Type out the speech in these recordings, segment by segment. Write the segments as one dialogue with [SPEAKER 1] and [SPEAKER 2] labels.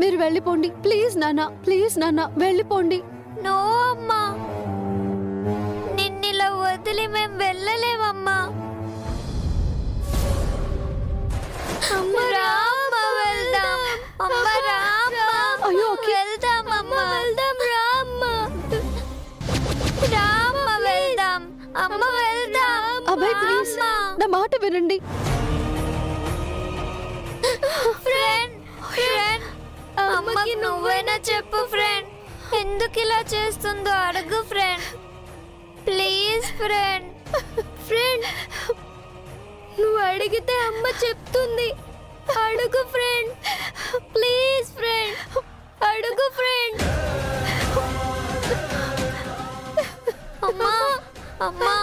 [SPEAKER 1] మీరు వెళ్ళిపోండి. ప్లీజ్ నాన్న ప్లీజ్ నాన్న వెళ్ళిపోండి.
[SPEAKER 2] నో అమ్మా. నిన్నిలా వదిలి మేం వెళ్ళలేమమ్మా
[SPEAKER 1] ప్లీజ్ నా మాట వినండి.
[SPEAKER 2] ఫ్రెండ్ ఫ్రెండ్ అమ్మకి నువ్వైనా చెప్పు ఫ్రెండ్ ఎందుకు ఇలా చేస్తుందో అడుగు ఫ్రెండ్ ప్లీజ్ ఫ్రెండ్ ఫ్రెండ్ నువ్వు అడిగితే అమ్మ చెప్తుంది. అడుగు ఫ్రెండ్ ప్లీజ్ ఫ్రెండ్ అడుగు ఫ్రెండ్ అమ్మా అమ్మా.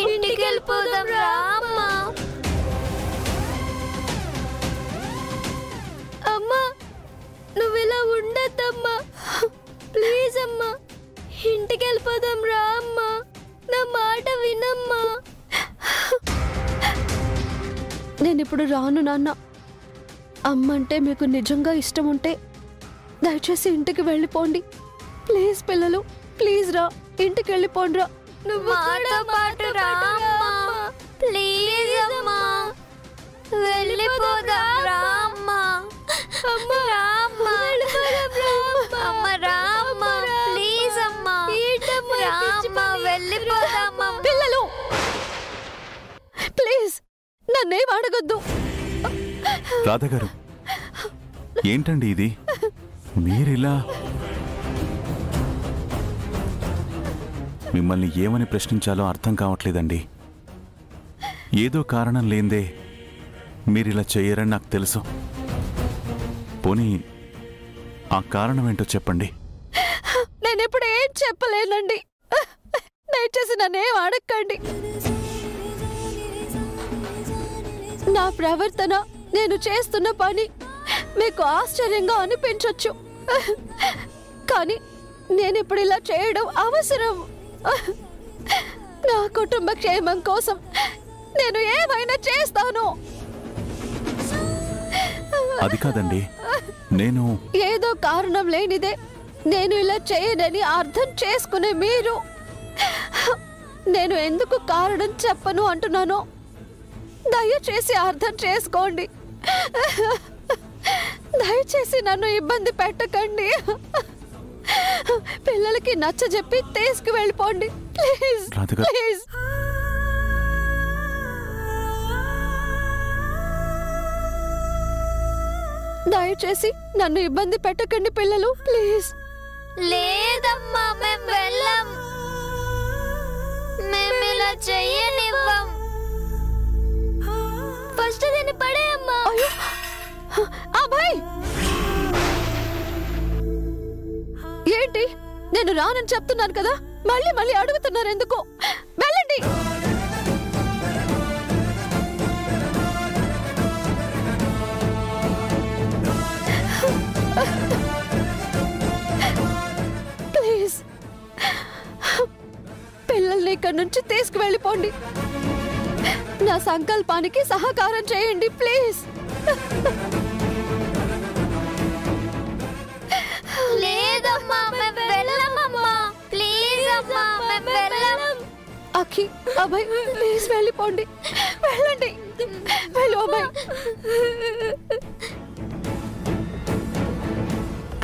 [SPEAKER 2] ఇంటికి వెళ్ళిపోదాం రా అమ్మా. నువ్వు ఇలా ఉండద్దమ్మా. ప్లీజ్ అమ్మా. ఇంటికి వెళ్ళిపోదాం రా అమ్మా. నా మాట వినమ్మా.
[SPEAKER 1] నేను ఇప్పుడు రాను నాన్న. అమ్మంటే మీకు నిజంగా ఇష్టం ఉంటే దయచేసి ఇంటికి వెళ్ళిపోండి. ప్లీజ్ పిల్లలు ప్లీజ్ రా. ఇంటికి వెళ్ళిపోండి రా
[SPEAKER 2] నువ్వు మాతో పాటు రా అమ్మా. ప్లీజ్ అమ్మా. వెళ్ళిపోదాం
[SPEAKER 1] పిల్లలు. ప్లీజ్ నన్నేం అడగొద్దు.
[SPEAKER 3] రాధగారు ఏంటండి ఇది? మీరిలా మిమ్మల్ని ఏమని ప్రశ్నించాలో అర్థం కావట్లేదండి. ఏదో కారణం లేందే మీరిలా చెయ్యరని నాకు తెలుసు. పోనీ ఆ కారణం ఏంటో చెప్పండి.
[SPEAKER 1] నేనెప్పుడు ఏం చెప్పలేనండి. దయచేసి నన్నేం అడగండి నా ప్రవర్తన నేను చేస్తున్న పని మీకు ఆశ్చర్యంగా అనిపించవచ్చు కానీ నేను ఇప్పుడు ఇలా చేయడం అవసరం. నా కుటుంబ క్షేమం కోసం నేను ఏమైనా చేస్తాను.
[SPEAKER 3] అది కాదండి. నేను
[SPEAKER 1] ఏదో కారణం లేనిదే నేను ఇలా చేయనని అర్థం చేసుకునే మీరు. నేను ఎందుకు కారణం చెప్పను అంటున్నానో? దయచేసి అర్థం చేసుకోండి. దయచేసి నన్ను ఇబ్బంది పెట్టకండి. పిల్లలకి నచ్చ చెప్పి తీసుకు వెళ్ళిపోండి ప్లీజ్. ప్లీజ్. దయచేసి నన్ను ఇబ్బంది పెట్టకండి పిల్లలు ప్లీజ్.
[SPEAKER 2] లేదమ్మా మేము వెళ్ళాం. మేము ఇలా చెయ్యనివ్వం ఫస్ట్ దీన్ని పడేయమ్మా
[SPEAKER 1] అయ్యో. అభయ్ ఏంటి? నేను రానని చెప్తున్నాను కదా మళ్ళీ మళ్ళీ అడుగుతున్నారు ఎందుకు? వెళ్ళండి. ప్లీజ్. పిల్లల్ని ఇక్కడి నుంచి తీసుకువెళ్ళిపోండి. నా సంకల్పానికి సహకారం చేయండి ప్లీజ్. అఖి అభయ్ ప్లీజ్ వెళ్ళిపోండి. వెళ్ళండి. వెళ్ళు అభయ్.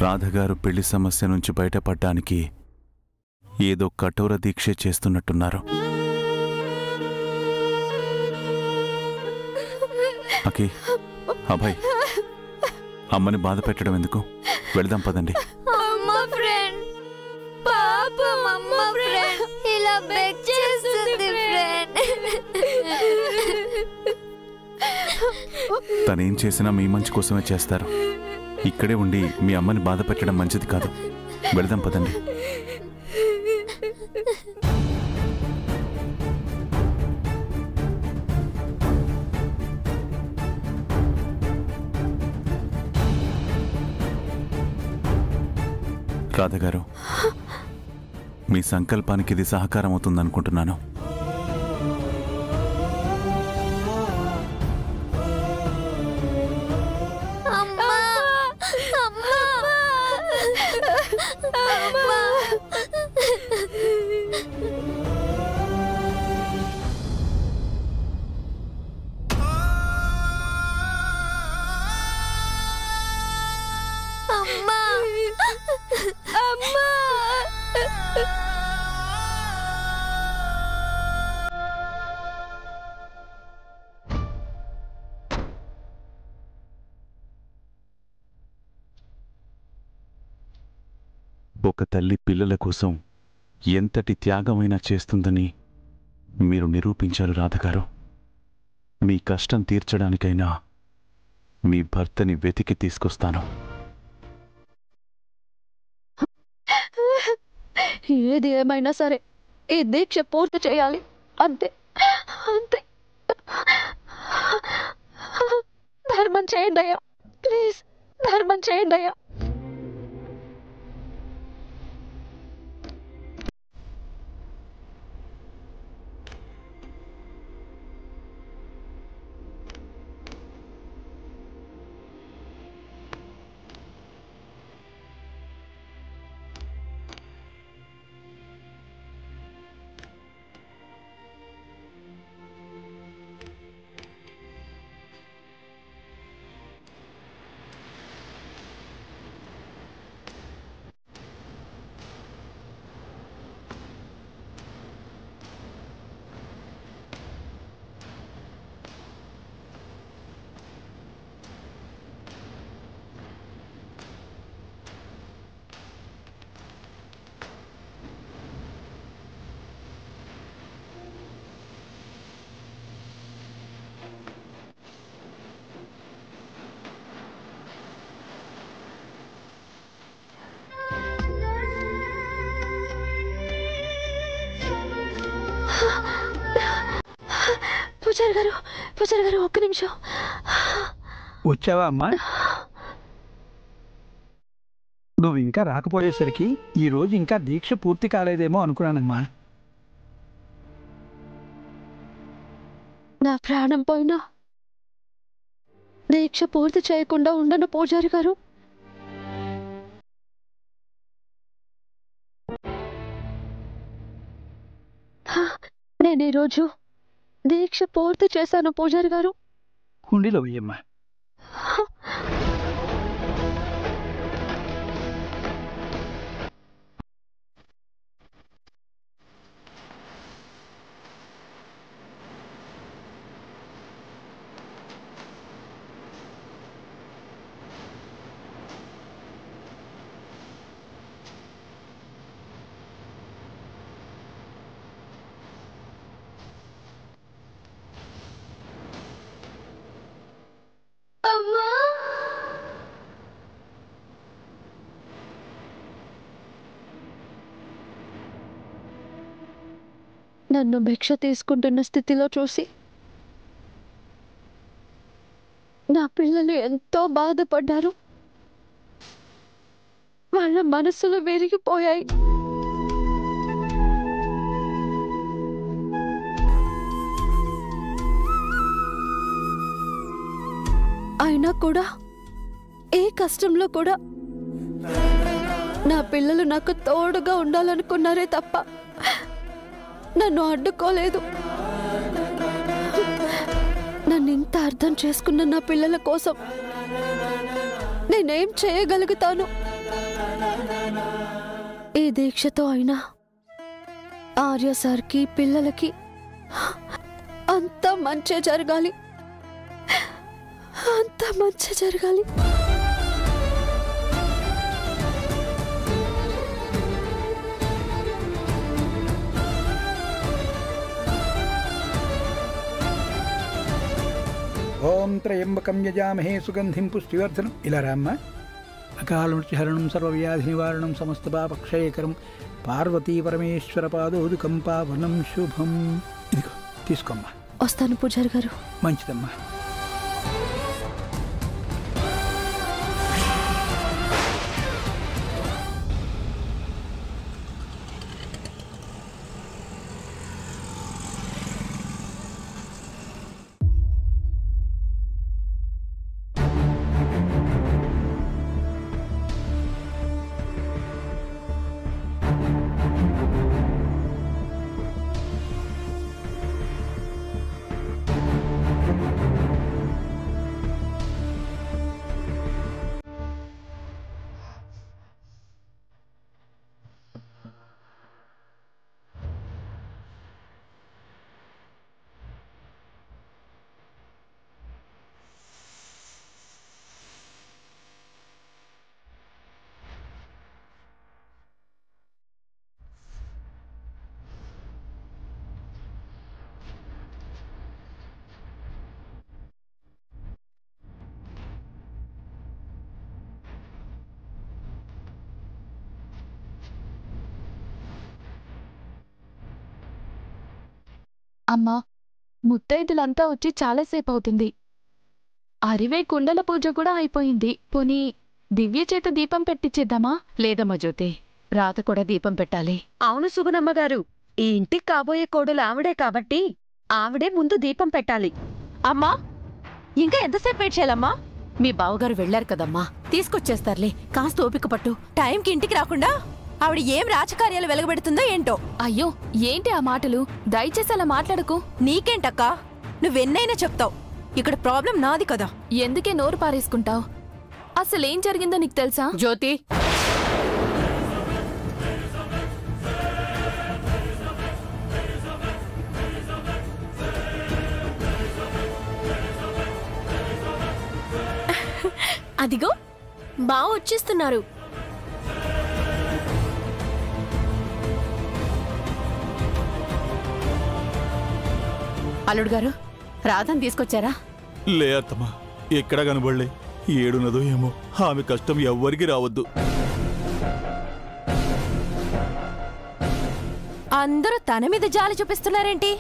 [SPEAKER 3] రాధగారు పెళ్ళి సమస్య నుంచి బయటపడ్డానికి ఏదో కఠోర దీక్ష చేస్తున్నట్టున్నారు. అకి అభయ్ అమ్మని బాధ పెట్టడం ఎందుకు? వెళదాం పదండి. తనేం చేసినా మీ మంచి కోసమే చేస్తారు. ఇక్కడే ఉండి మీ అమ్మని బాధ పెట్టడం మంచిది కాదు. వెళదాం పదండి. రాధగారు మీ సంకల్పానికి ఇది సహకారం అవుతుందనుకుంటున్నాను.
[SPEAKER 2] అమ్మా. అమ్మా.
[SPEAKER 3] ఒక తల్లి పిల్లల కోసం ఎంతటి త్యాగమైనా చేస్తుందని మీరు నిరూపించారు రాధగారు. మీ కష్టం తీర్చడానికైనా మీ భర్తని వెతికి తీసుకొస్తాను.
[SPEAKER 1] ఏది ఏమైనా సరే ఈ దీక్ష పూర్తి చేయాలి. అంతే. అంతే. ధర్మం చేయండి అయ్యా. ప్లీజ్. ధర్మం చేయండి అయ్యా. గారు పూజారి గారు ఒక్క నిమిషం.
[SPEAKER 4] వచ్చావా అమ్మా? నువ్వు ఇంకా రాకపోయేసరికి ఈ రోజు ఇంకా దీక్ష పూర్తి కాలేదేమో అనుకున్నానమ్మా.
[SPEAKER 1] నా ప్రాణం పోయినా దీక్ష పూర్తి చేయకుండా ఉండను పూజారి గారు. నేను ఈరోజు దీక్ష పూర్తి చేశాను పూజారి గారు.
[SPEAKER 4] హుండీలో వెయ్యమ్మా.
[SPEAKER 1] నన్ను భిక్ష తీసుకుంటున్న స్థితిలో చూసి నా పిల్లలు ఎంతో బాధపడ్డారు. వాళ్ళ మనసులు విరిగిపోయాయి. అయినా కూడా ఏ కష్టంలో కూడా నా పిల్లలు నాకు తోడుగా ఉండాలనుకున్నారే తప్ప నన్ను అడ్డుకోలేదు. నన్ను ఇంత అర్థం చేసుకున్న నా పిల్లల కోసం నేనేం చేయగలుగుతాను? ఈ దీక్షతో అయినా ఆర్య సార్కి పిల్లలకి అంత మంచి జరగాలి. అంత మంచి జరగాలి.
[SPEAKER 4] ఓం త్రయంబకం యజామహే సుగంధిం పుష్టివర్ధనం. ఇలా రామ్మ. అకాల మృత్యుహరణం సర్వవ్యాధి నివారణం సమస్త పాపక్షయకరం పార్వతీ పరమేశ్వర పాదోదుకం పావనం శుభం. ఇదిగో తీసుకోమ్మా.
[SPEAKER 1] వస్తాను పూజారి గారు.
[SPEAKER 4] మంచిదమ్మా.
[SPEAKER 5] అమ్మా ముత్తైదులంతా వచ్చి చాలాసేపు అవుతుంది అరివే కుండల పూజ కూడా అయిపోయింది. పోనీ దివ్య చేత దీపం పెట్టించేద్దామా
[SPEAKER 6] లేదమ్మా జ్యోతి రాత కూడా దీపం పెట్టాలి.
[SPEAKER 7] అవును సుగుణమ్మ గారు ఈ ఇంటికి కాబోయే కోడలు ఆవిడే కాబట్టి ఆవిడే ముందు దీపం పెట్టాలి. అమ్మా ఇంకా ఎంతసేపు వెయిట్ చేయాలమ్మా?
[SPEAKER 6] మీ బావగారు వెళ్ళారు కదమ్మా తీసుకొచ్చేస్తారులే కాస్త ఓపిక పట్టు.
[SPEAKER 7] టైంకి ఇంటికి రాకుండా? ఆవిడ ఏం రాజకార్యాలు వెలగబెడుతుందో ఏంటో?
[SPEAKER 5] అయ్యో ఏంటి ఆ మాటలు? దయచేసి అలా మాట్లాడకు.
[SPEAKER 7] నీకేంటక్క? నువ్వెన్నైనా చెప్తావు. ఇక్కడ ప్రాబ్లం నాది కదా.
[SPEAKER 5] ఎందుకే నోరు పారేసుకుంటావు? అసలేం జరిగిందో నీకు తెలుసా?
[SPEAKER 6] జ్యోతి.
[SPEAKER 1] అదిగో బాగా వచ్చేస్తున్నారు.
[SPEAKER 6] అల్లుడు గారు రాధని తీసుకొచ్చారా?
[SPEAKER 8] లే అత్తమ్మా ఎక్కడ కనబడలే? ఏడున్నదో ఏమో. ఆమె కష్టం ఎవ్వరికి రావద్దు.
[SPEAKER 7] అందరూ తన మీద జాలి చూపిస్తున్నారేంటి?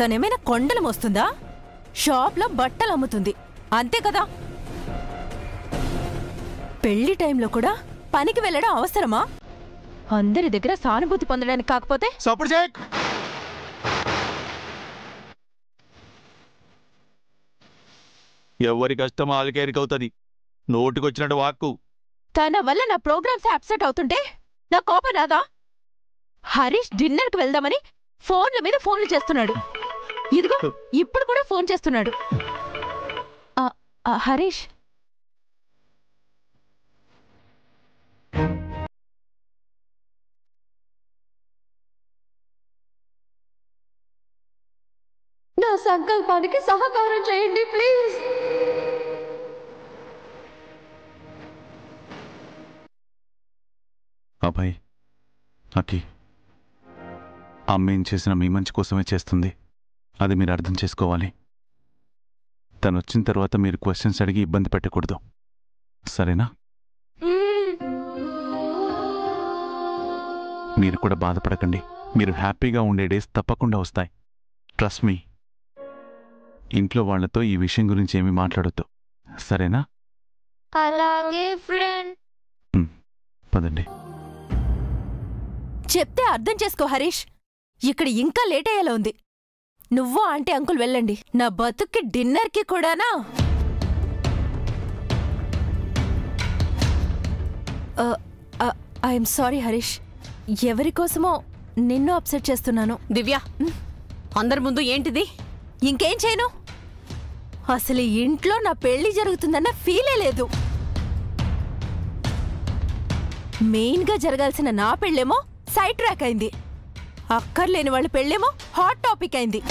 [SPEAKER 7] తనేమైనా కొండలు మోస్తుందా? షాప్లో బట్టలు అమ్ముతుంది. అంతే కదా? పెళ్ళి టైంలో కూడా పనికి వెళ్ళడం అవసరమా? అందరి దగ్గర సానుభూతి పొందడానికి కాకపోతే?
[SPEAKER 8] ఎవరి కష్టం ఆలికేరికవుతుంది. నోటికొచ్చినట్టు వాక్కు.
[SPEAKER 7] తన వల్ల నా ప్రోగ్రామ్స్ అప్సెట్ అవుతుంటే నా కోపం రాదా? హరీష్ డిన్నర్కి వెళ్దామని ఫోన్ల మీద ఫోన్లు చేస్తున్నాడు. ఇదిగో ఇప్పుడు కూడా ఫోన్ చేస్తున్నాడు. హరీష్
[SPEAKER 1] సంకల్పానికి సహకారం చేయండి ప్లీజ్.
[SPEAKER 3] అబ్బాయి అకి అమ్మ చేసినా మీ మంచి కోసమే చేస్తుంది. అది మీరు అర్థం చేసుకోవాలి. తను వచ్చిన తర్వాత మీరు క్వశ్చన్స్ అడిగి ఇబ్బంది పెట్టకూడదు. సరేనా? మీరు కూడా బాధపడకండి. మీరు హ్యాపీగా ఉండే డేస్ తప్పకుండా వస్తాయి. ట్రస్ట్ మీ ఇంట్లో వాళ్ళతో ఈ విషయం గురించి ఏమీ మాట్లాడొద్దు. సరేనా?
[SPEAKER 2] అలాగే ఫ్రెండ్
[SPEAKER 3] పదండి.
[SPEAKER 7] చెప్తే అర్థం చేసుకో హరీష్. ఇక్కడ ఇంకా లేట్ అయ్యేలా ఉంది. నువ్వు ఆంటీ అంకుల్ వెళ్ళండి. నా బతుక్కి డిన్నర్కి కూడానా? I'm sorry Harish. ఎవరి కోసమో నిన్ను అప్సెట్ చేస్తున్నాను.
[SPEAKER 6] దివ్య అందరి ముందు ఏంటిది?
[SPEAKER 7] ఇంకేం చేయను? అసలు ఇంట్లో నా పెళ్ళి జరుగుతుందన్న ఫీలే లేదు. మెయిన్గా జరగాల్సిన నా పెళ్ళేమో సైడ్ ట్రాక్ అయింది. అక్కర్లేని వాళ్ళ పెళ్ళేమో హాట్ టాపిక్ అయింది.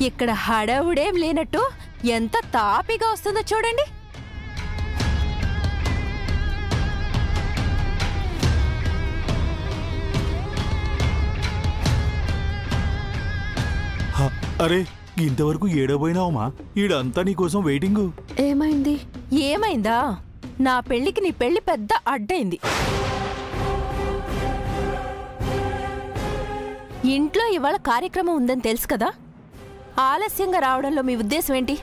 [SPEAKER 7] ఇక్కడ హడావుడేం లేనట్టు ఎంత తాపిగా వస్తుందో చూడండి.
[SPEAKER 8] హ, అరే ఇంతవరకు ఏడబోయినావమ్మా ఈడంతా నీకోసం వెయిటింగు.
[SPEAKER 1] ఏమైంది?
[SPEAKER 7] ఏమైందా? నా పెళ్ళికి నీ పెళ్ళి పెద్ద అడ్డైంది. ఇంట్లో ఇవాళ కార్యక్రమం ఉందని తెలుసు కదా? ఆలస్యంగా రావడంలో మీ ఉద్దేశం ఏంటి?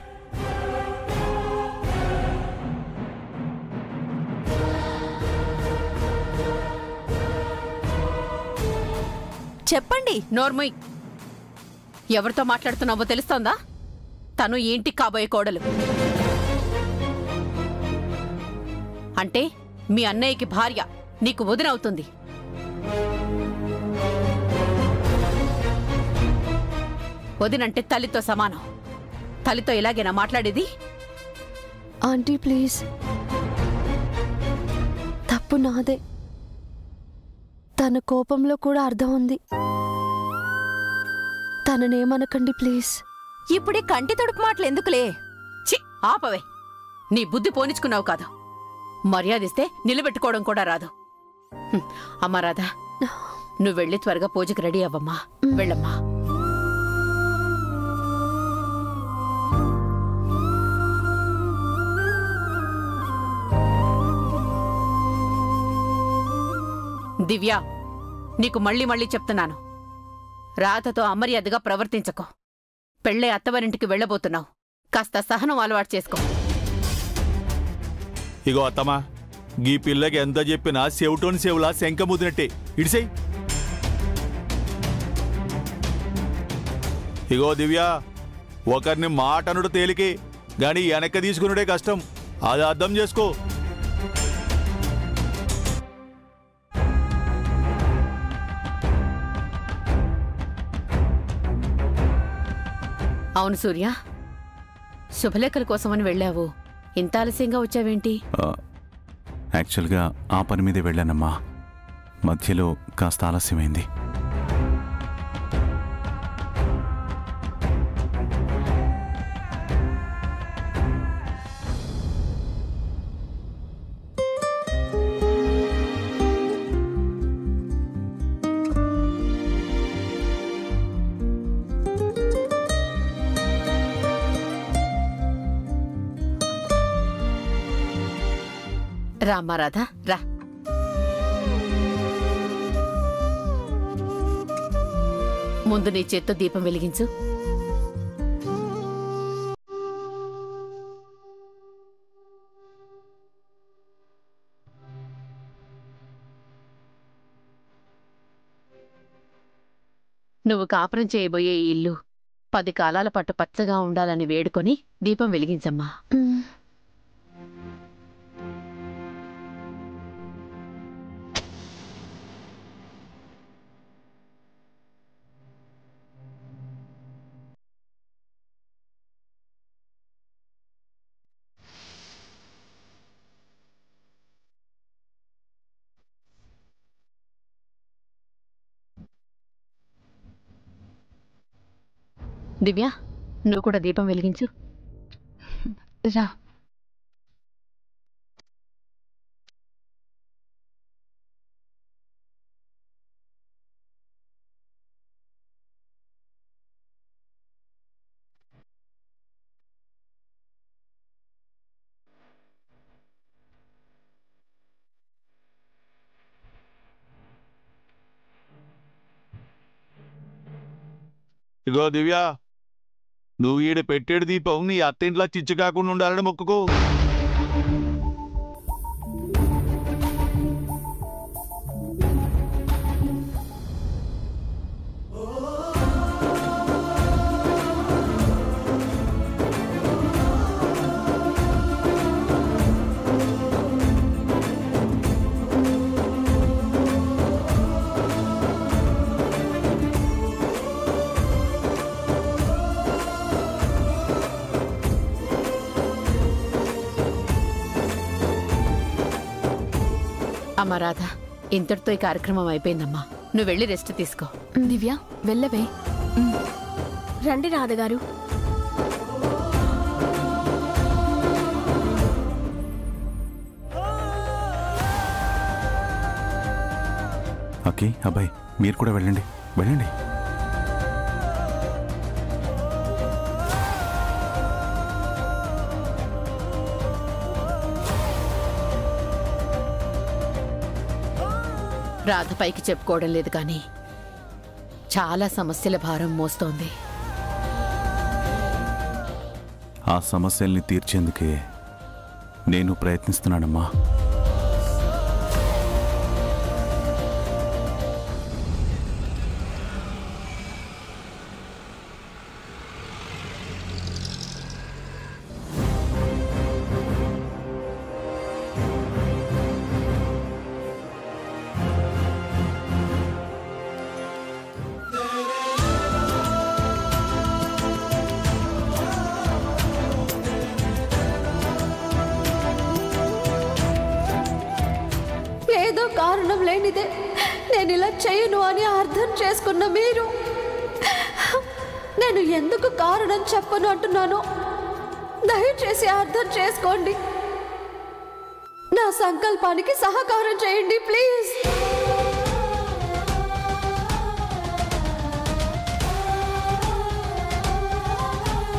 [SPEAKER 7] చెప్పండి.
[SPEAKER 6] నోర్మయ్ ఎవరితో మాట్లాడుతున్నావో తెలుస్తోందా? తను ఏంటి కాబోయే కోడలు? అంటే మీ అన్నయ్యకి భార్య నీకు వదినవుతుంది వదినంటే తల్లితో సమానం. తల్లితో ఇలాగేనా మాట్లాడేది?
[SPEAKER 1] Aunty please. తప్పు నాదే. తన కోపంలో కూడా అర్థం ఉంది. తననేమనకండి ప్లీజ్.
[SPEAKER 7] ఇప్పుడే కంటి తుడుపు మాటలు ఎందుకులే?
[SPEAKER 6] చి ఆపవే. నీ బుద్ధి పోనిచ్చుకున్నావు కాదు. మర్యాదిస్తే నిలబెట్టుకోవడం కూడా రాదు. అమ్మా రాధా నువ్వు వెళ్ళి త్వరగా పూజకి రెడీ అవ్వమ్మా. వెళ్ళమ్మా. దివ్య నీకు మళ్ళీ మళ్ళీ చెప్తున్నాను. రాధతో అమర్యాదగా ప్రవర్తించకు. పెళ్ళే అత్తవారింటికి వెళ్ళబోతున్నావు. కాస్త సహనం అలవాటు చేసుకో.
[SPEAKER 8] ఇగో అత్తమా గీ పిల్లకి ఎంత చెప్పినా సేవుటోని సేవులా శంఖ ముదినట్టే ఇడిసేయ్ ఇగో దివ్య ఒకరిని మాటనుడు తేలికే గాని వెనక్కి తీసుకునుడే కష్టం. అది అర్థం చేసుకో.
[SPEAKER 6] అవును సూర్య. శుభలేఖల కోసమని వెళ్ళావు. ఇంత ఆలస్యంగా వచ్చావేంటి?
[SPEAKER 3] యాక్చువల్గా ఆ పని మీదే వెళ్ళానమ్మా. మధ్యలో కాస్త ఆలస్యమైంది.
[SPEAKER 6] రామ్మా రాధా రా. ముందు నీ చేత్తో దీపం వెలిగించు. నువ్వు కాపురం చేయబోయే ఇల్లు పది కాలాల పట్టు పచ్చగా ఉండాలని వేడుకొని దీపం వెలిగించమ్మా. దివ్య నువ్వు కూడా దీపం వెలిగించు.
[SPEAKER 5] రా.
[SPEAKER 8] ఇగో దివ్య నువ్వు ఈడ పెట్టేడు దీపం నీ అత్తింట్లో చిచ్చు కాకుండా ఉండాలని మొక్కుకో.
[SPEAKER 6] అమ్మా రాధా ఇంతటితో ఈ కార్యక్రమం అయిపోయిందమ్మా. నువ్వు వెళ్ళి రెస్ట్ తీసుకో.
[SPEAKER 5] దివ్య వెళ్ళవే.
[SPEAKER 2] రండి రాధగారు
[SPEAKER 3] ఓకే అబ్బాయి మీరు కూడా వెళ్ళండి. వెళ్ళండి.
[SPEAKER 6] రాధ పైకి చెప్పుకోవడం లేదు కానీ చాలా సమస్యల భారం మోస్తోంది.
[SPEAKER 3] ఆ సమస్యల్ని తీర్చేందుకే నేను ప్రయత్నిస్తున్నానమ్మా.
[SPEAKER 1] చేసుకున్న మీరు? నేను ఎందుకు కారణం చెప్పను అంటున్నాను? దయచేసి అర్థం చేసుకోండి. నా సంకల్పానికి సహకారం చేయండి ప్లీజ్.